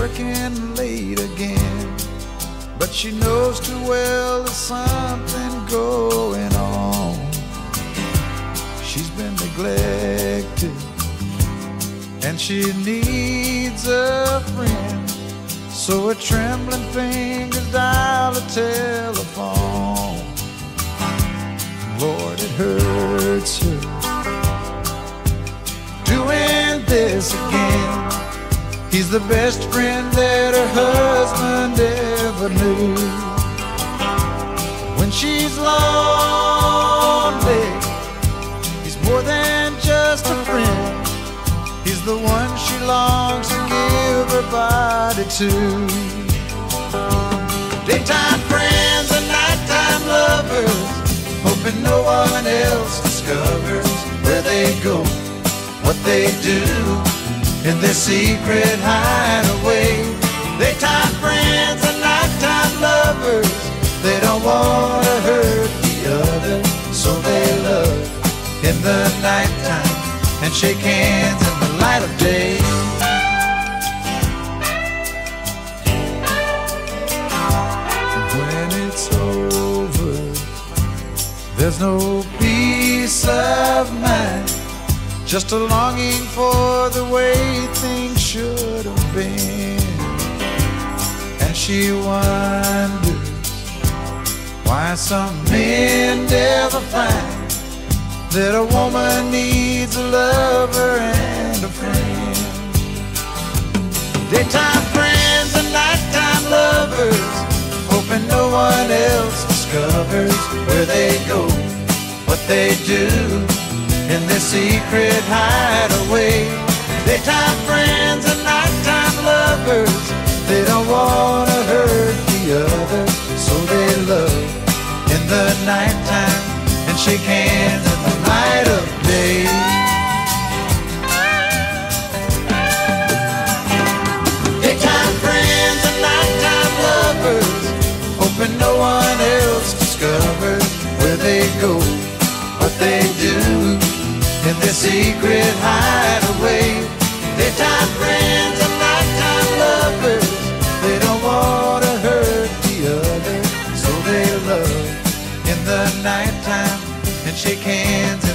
working late again. But she knows too well there's something going on. She's been neglected, and she needs a friend. So her trembling fingers dial a telephone. Lord, it hurts her doing this again. He's the best friend that her husband ever knew. When she's lonely, he's more than just a friend. He's the one she longs to give her body to. Daytime friends and nighttime lovers, hoping no one else discovers where they go, what they do in their secret hideaway. They Daytime friends and nighttime lovers, they don't want to hurt the other, so they love in the nighttime and shake hands in the light of day. When it's over, there's no peace. Just a longing for the way things should have been. And she wonders why some men never find that a woman needs a lover and a friend. Daytime friends and nighttime lovers, hoping no one else discovers where they go, what they do in their secret hideaway. Daytime friends and nighttime lovers, they don't wanna hurt the other, so they love in the nighttime and shake hands in the light of day. Daytime friends and nighttime lovers, hoping no one else discovers where they go, what they do their secret hideaway. Daytime friends and nighttime lovers, they don't want to hurt the other, so they love in the nighttime and shake hands.